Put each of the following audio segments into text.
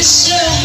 Krishna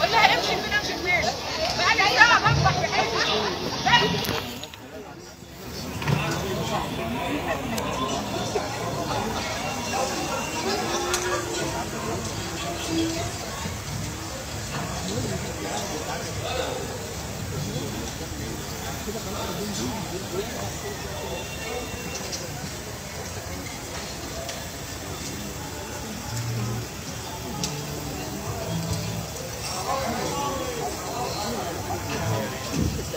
قول لها امشي فين امشي